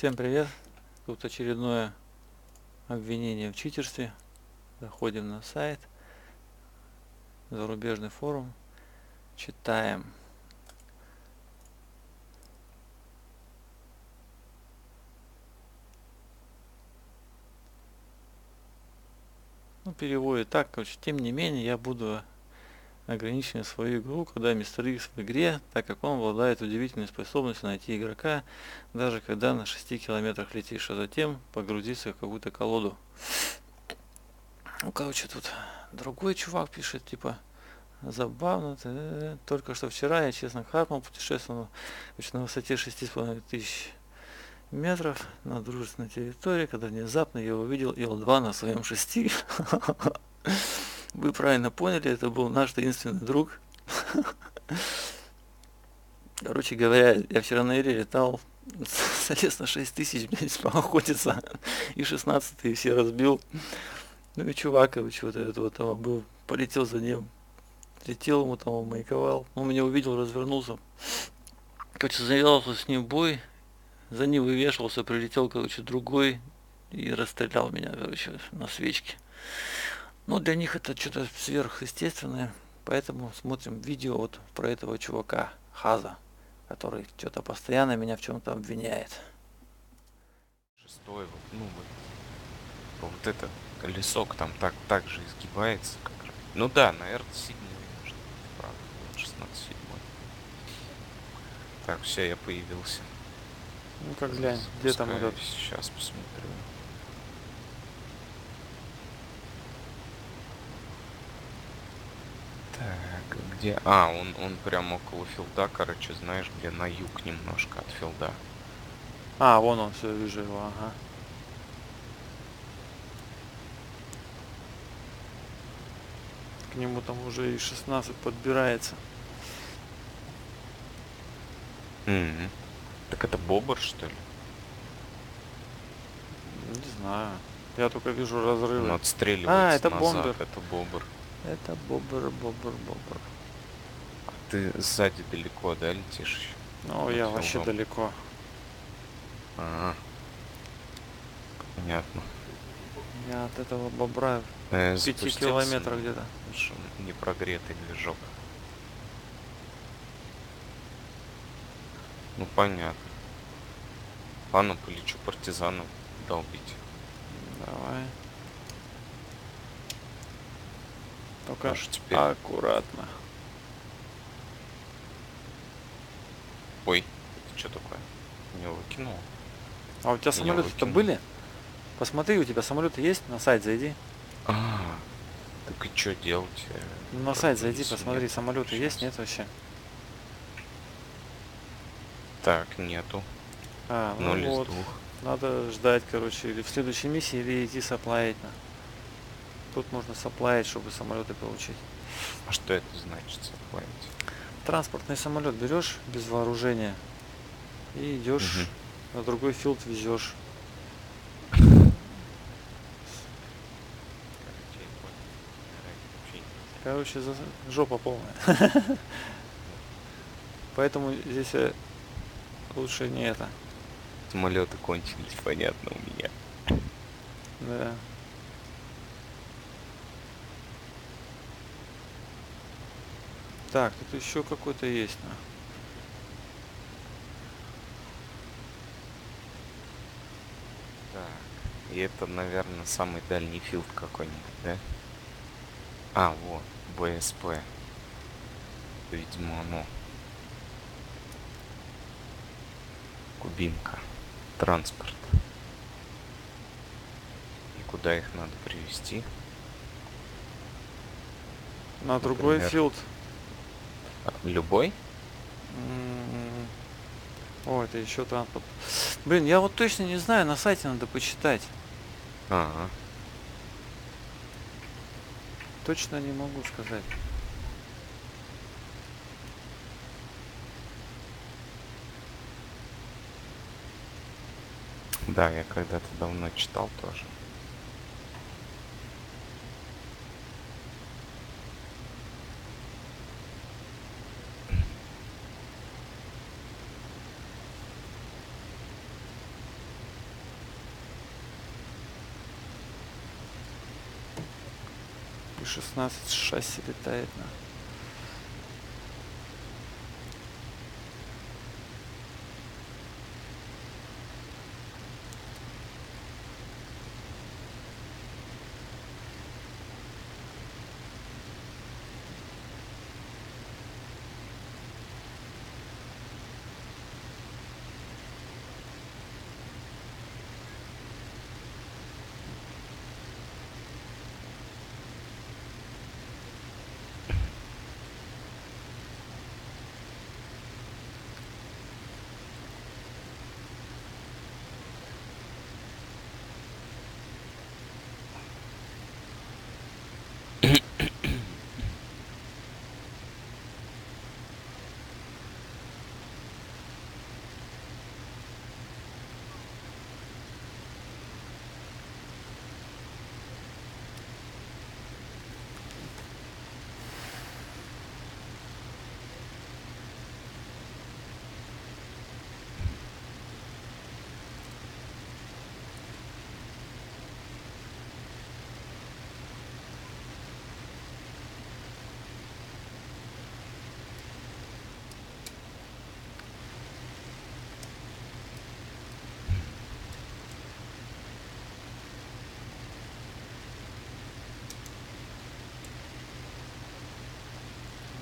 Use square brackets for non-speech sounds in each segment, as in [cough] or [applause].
Всем привет! Тут очередное обвинение в читерстве. Заходим на сайт, зарубежный форум, читаем. Ну, переводит так, короче, тем не менее, я буду ограничивать свою игру, когда мистер Икс в игре, так как он обладает удивительной способностью найти игрока, даже когда на 6 километрах летишь, а затем погрузиться в какую-то колоду. Ну, короче, тут другой чувак пишет, типа, забавно, только что вчера я, честно, хапнул, путешествовал на высоте 6,5 тысяч метров на дружественной территории, когда внезапно я увидел Ил-2 на своем шести. [laughs] Вы правильно поняли, это был наш таинственный друг. Короче говоря, я вчера на Ире летал, [laughs] на 6 тысяч, блядь, [laughs] поохотиться, и 16 все разбил. Ну и чувак, вот этот вот там был, полетел за ним, летел ему там, маяковал, он меня увидел, развернулся. Короче, завязался с ним бой, за ним вывешивался, прилетел, короче, другой и расстрелял меня, короче, на свечке. Ну, для них это что-то сверхъестественное, поэтому смотрим видео вот про этого чувака, Хаза, который что-то постоянно меня в чем-то обвиняет. Шестой, вот, ну вот, вот это колесок там так, так же изгибается. Как... Ну да, на r 7 может, правда, 16 седьмой. Так, все, я появился. Ну, как глянь, где там этот... Сейчас посмотрю. Так, где... А, он, он прям около филда, короче, знаешь, где на юг немножко от филда. А, вон он, все, вижу его, ага. К нему там уже и 16 подбирается. Мгм. Так это бобр, что ли? Не знаю. Я только вижу Он разрывы. отстреливается это назад, бомбер. это бобр. Это бобр, бобр, бобр. Ты сзади далеко, да, летишь? Ну, я филдом. вообще далеко. А, понятно. Я от этого бобра Э, в пяти запустился, километрах где-то. ш- Непрогретый движок. Ну понятно. Ладно, полечу партизанов долбить. Давай. Только Может теперь... аккуратно. Ой, что такое? Меня выкинуло. А у тебя самолеты-то были? Посмотри, у тебя самолеты есть? На сайт зайди. А, так и что делать? Ну, На сайт зайди, посмотри, нет. самолеты есть, Щас. нет вообще? Так, нету. А, ну Ноль вот. двух. Надо ждать, короче, или в следующей миссии, или идти саплаять. на. Тут можно саплаять, чтобы самолеты получить. А что это значит, заплавить? Транспортный самолет берешь без вооружения и идешь Мгм. на другой филд везешь. Короче, за- жопа полная. [laughs] Поэтому здесь э, лучше не это. Самолеты кончились, понятно, у меня. Да. Так, тут еще какой-то есть. на. Так, и это, наверное, самый дальний филд какой-нибудь, да? А, вот, БСП. Видимо, оно. Кубинка. Транспорт. И куда их надо привезти? На другой Например? филд. Любой? М, О, это еще транспорт. Блин, я вот точно не знаю, на сайте надо почитать. Ага. Точно не могу сказать. Да, я когда-то давно читал тоже. Т-16 с шасси летает. На.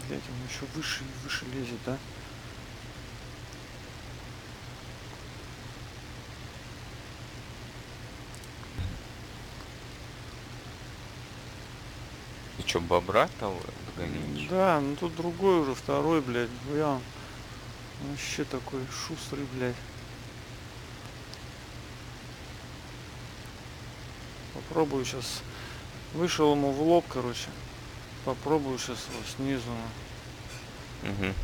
Блять, он еще выше и выше лезет, да? Ты чё, бобра того догоняешь? Да, ну тут другой уже, второй, блядь, бля. Вообще такой шустрый, блядь. Попробую сейчас. Вышел ему в лоб, короче. Попробую сейчас его снизу. Угу.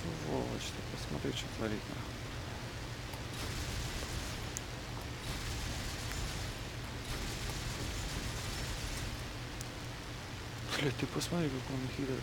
Сволочь, ты посмотри, что творит. нахуй. Блядь, ты посмотри, как он хитрый.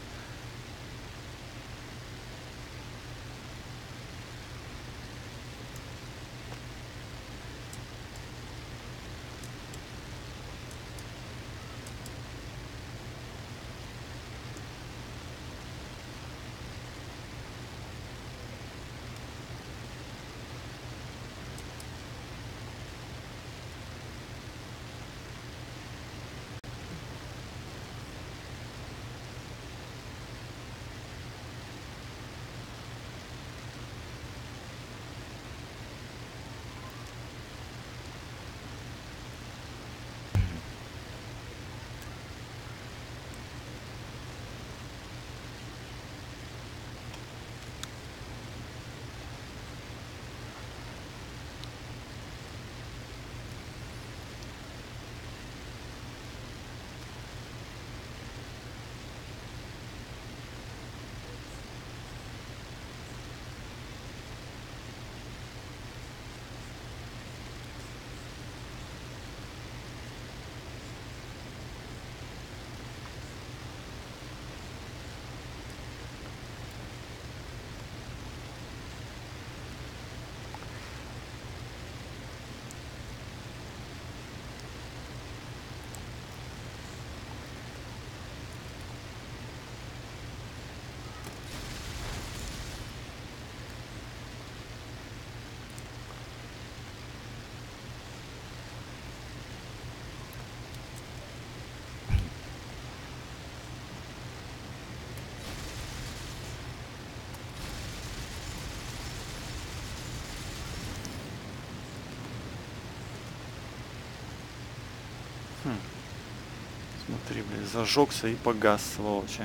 Смотри, блядь, зажегся и погас, сволочь.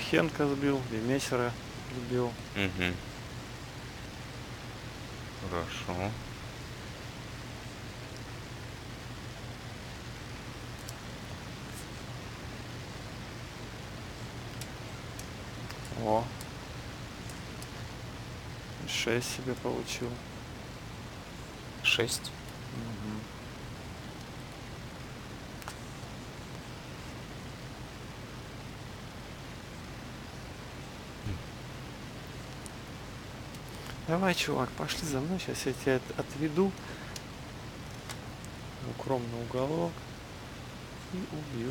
Хенка сбил, и Мессера сбил. Угу. Хорошо. О. 6 себе получил. Шесть. Мгм. Давай, чувак, пошли за мной, сейчас я тебя от- отведу в укромный уголок и убью.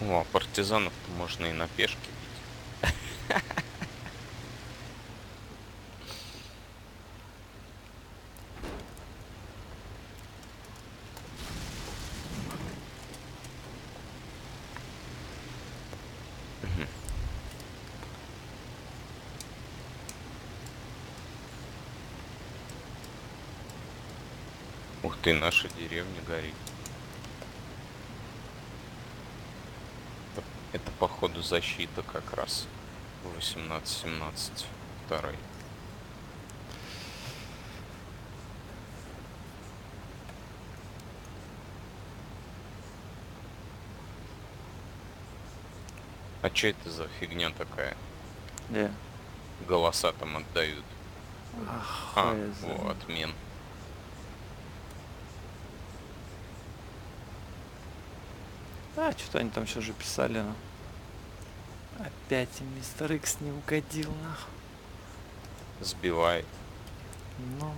О, а партизанов можно и на пешке. Ух ты, наша деревня горит. Это, это походу защита как раз. 18-17 второй. А что это за фигня такая? Где? Голоса там отдают. Ах, А, вот, отмен. А, что-то они там еще же писали, ну. Опять мистер Икс не угодил, нахуй. Сбивает. Ну,